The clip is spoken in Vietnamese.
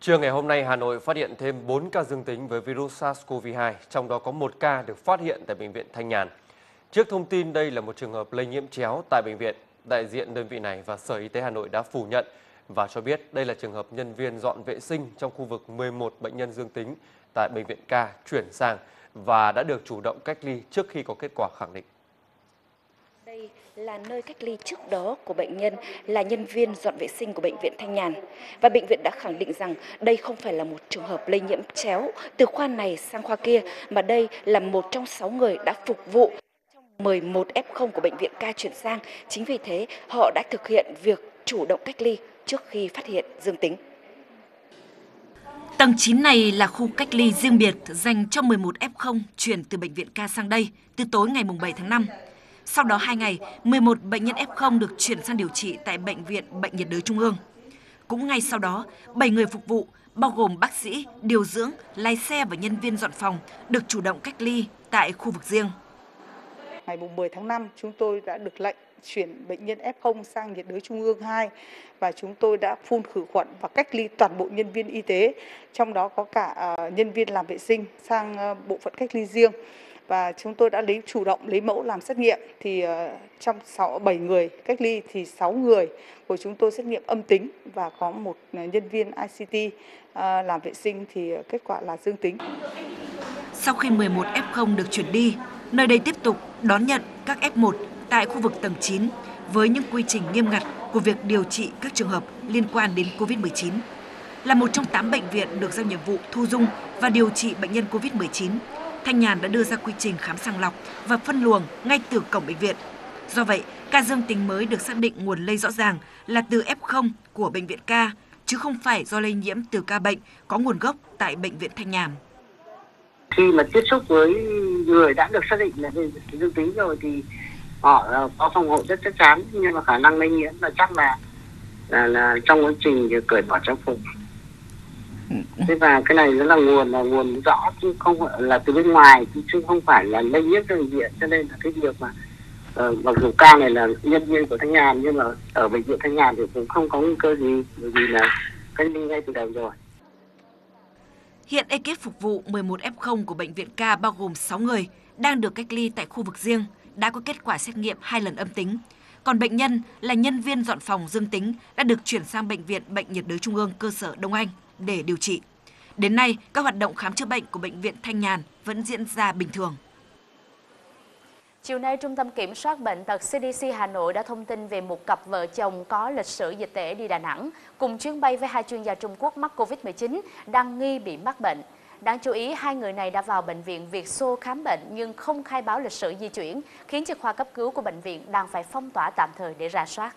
Trưa ngày hôm nay, Hà Nội phát hiện thêm 4 ca dương tính với virus SARS-CoV-2, trong đó có một ca được phát hiện tại Bệnh viện Thanh Nhàn. Trước thông tin đây là một trường hợp lây nhiễm chéo tại bệnh viện, đại diện đơn vị này và Sở Y tế Hà Nội đã phủ nhận và cho biết đây là trường hợp nhân viên dọn vệ sinh trong khu vực 11 bệnh nhân dương tính tại Bệnh viện K chuyển sang và đã được chủ động cách ly trước khi có kết quả khẳng định. Đây là nơi cách ly trước đó của bệnh nhân, là nhân viên dọn vệ sinh của bệnh viện Thanh Nhàn và bệnh viện đã khẳng định rằng đây không phải là một trường hợp lây nhiễm chéo từ khoa này sang khoa kia, mà đây là một trong 6 người đã phục vụ trong 11 F0 của bệnh viện ca chuyển sang. Chính vì thế, họ đã thực hiện việc chủ động cách ly trước khi phát hiện dương tính. Tầng 9 này là khu cách ly riêng biệt dành cho 11 F0 chuyển từ bệnh viện ca sang đây từ tối ngày 7 tháng 5. Sau đó 2 ngày, 11 bệnh nhân F0 được chuyển sang điều trị tại Bệnh viện Bệnh nhiệt đới Trung ương. Cũng ngay sau đó, 7 người phục vụ, bao gồm bác sĩ, điều dưỡng, lái xe và nhân viên dọn phòng, được chủ động cách ly tại khu vực riêng. Ngày 10 tháng 5, chúng tôi đã được lệnh chuyển bệnh nhân F0 sang nhiệt đới Trung ương 2 và chúng tôi đã phun khử khuẩn và cách ly toàn bộ nhân viên y tế, trong đó có cả à, nhân viên làm vệ sinh sang à, bộ phận cách ly riêng và chúng tôi đã lấy chủ động lấy mẫu làm xét nghiệm thì ờ, trong 6 7 người cách ly thì 6 người của chúng tôi xét nghiệm âm tính và có một ờ, nhân viên ICT ờ, làm vệ sinh thì kết quả là dương tính. Sau khi 11 F0 được chuyển đi, nơi đây tiếp tục đón nhận các F1 tại khu vực tầng 9 với những quy trình nghiêm ngặt của việc điều trị các trường hợp liên quan đến COVID-19. Là một trong 8 bệnh viện được giao nhiệm vụ thu dung và điều trị bệnh nhân COVID-19, Thanh Nhàn đã đưa ra quy trình khám sàng lọc và phân luồng ngay từ cổng bệnh viện. Do vậy, ca dương tính mới được xác định nguồn lây rõ ràng là từ F0 của bệnh viện ca, chứ không phải do lây nhiễm từ ca bệnh có nguồn gốc tại bệnh viện Thanh Nhàn. Khi mà tiếp xúc với người đã được xác định là dương tính rồi thì họ ờ, có phòng hộ rất chắc chắn nhưng mà khả năng lây nhiễm là chắc là là, là trong quá trình cởi bỏ trang phục thế và cái này nó là nguồn là nguồn rõ chứ không phải là từ bên ngoài chứ không phải là lây nhiễm từ bệnh viện. Cho nên là cái việc mà uh, mặc dù ca này là nhân viên của thanh nhàn nhưng mà ở bệnh viện thanh nhàn thì cũng không có nguy cơ gì bởi vì là cách ly ngay từ đầu rồi. Hiện ekip phục vụ 11 F0 của bệnh viện ca bao gồm 6 người đang được cách ly tại khu vực riêng, đã có kết quả xét nghiệm hai lần âm tính. Còn bệnh nhân là nhân viên dọn phòng dương tính đã được chuyển sang bệnh viện Bệnh nhiệt đới Trung ương cơ sở Đông Anh để điều trị. Đến nay, các hoạt động khám chữa bệnh của bệnh viện Thanh Nhàn vẫn diễn ra bình thường. Chiều nay, Trung tâm Kiểm soát Bệnh tật CDC Hà Nội đã thông tin về một cặp vợ chồng có lịch sử dịch tễ đi Đà Nẵng cùng chuyến bay với hai chuyên gia Trung Quốc mắc COVID-19 đang nghi bị mắc bệnh. Đáng chú ý, hai người này đã vào bệnh viện Việt Xô khám bệnh nhưng không khai báo lịch sử di chuyển, khiến cho khoa cấp cứu của bệnh viện đang phải phong tỏa tạm thời để ra soát.